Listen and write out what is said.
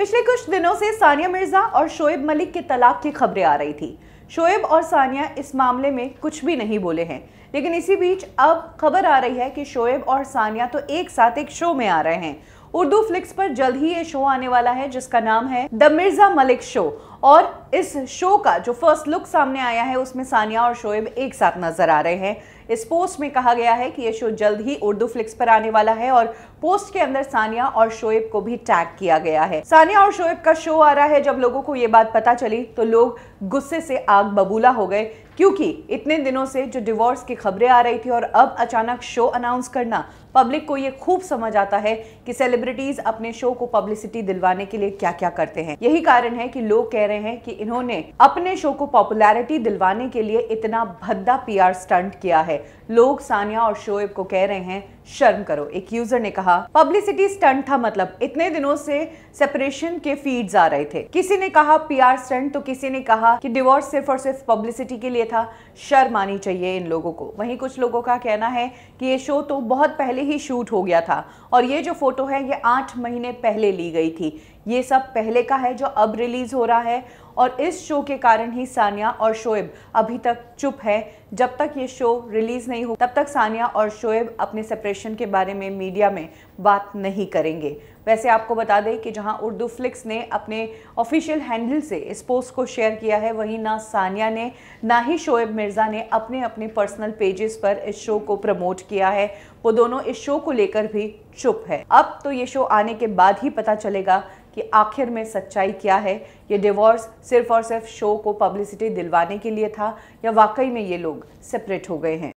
पिछले कुछ दिनों से सानिया मिर्ज़ा और शोएब मलिक के तलाक की खबरें आ रही थी। शोएब और सानिया इस मामले में कुछ भी नहीं बोले हैं। लेकिन इसी बीच अब खबर आ रही है कि शोएब और सानिया तो एक साथ एक शो में आ रहे हैं। उर्दू फ्लिक्स पर जल्द ही ये शो आने वाला है, जिसका नाम है द मिर्ज़ा मलिक शो। और इस शो का जो फ़र्स्ट लुक सामने आया है, उसमें सानिया और शोएब एक साथ नज़र आ रहे हैं। इस पोस्ट में कहा गया है कि ये शो जल्द ही उर्दू फ्लिक्स पर आने वाला है और पोस्ट के अंदर सानिया और शोएब को भी टैग किया गया है। सानिया और शोएब का शो आ रहा है, जब लोगों को ये बात पता चली तो लोग गुस्से से आग बबूला हो गए। क्योंकि इतने दिनों से जो डिवोर्स की खबरें आ रही थी और अब अचानक शो अनाउंस करना पब्लिक को ये खूब समझ आता है कि सेलिब्रिटीज अपने शो को पब्लिसिटी दिलवाने के लिए क्या क्या करते हैं। यही कारण है कि लोग कह रहे हैं कि इन्होंने अपने शो को पॉपुलैरिटी दिलवाने के लिए इतना भद्दा पीआर स्टंट किया है। लोग सानिया और शोएब को कह रहे हैं, शर्म करो। एक यूज़र ने कहा पब्लिसिटी स्टंट था मतलब। इतने दिनों से सेपरेशन के फीड्स आ रहे थे। किसी ने कहा पीआर स्टंट तो किसी ने कहा कि डिवोर्स सिर्फ़ और सिर्फ़ पब्लिसिटी के लिए था, शर्म आनी चाहिए इन लोगों को। वहीं कुछ लोगों का कहना है कि ये शो तो बहुत पहले ही शूट हो गया था और ये जो फ़ोटो है, ये आठ महीने पहले ली गई थी। ये सब पहले का है जो अब रिलीज़ हो रहा है और इस शो के कारण ही सानिया और शोएब अभी तक चुप है। जब तक ये शो रिलीज़ नहीं हो, तब तक सानिया और शोएब अपने सेपरेशन के बारे में मीडिया में बात नहीं करेंगे। वैसे आपको बता दें कि जहाँ उर्दू फ्लिक्स ने अपने ऑफिशियल हैंडल से इस पोस्ट को शेयर किया है, वहीं ना सानिया ने, ना ही शोएब मिर्ज़ा ने अपने अपने पर्सनल पेजेस पर इस शो को प्रमोट किया है। वो दोनों इस शो को लेकर भी चुप है। अब तो ये शो आने के बाद ही पता चलेगा कि आखिर में सच्चाई क्या है। ये डिवोर्स सिर्फ़ और सिर्फ़ शो को पब्लिसिटी दिलवाने के लिए था या वाकई में ये लोग सेपरेट हो गए हैं।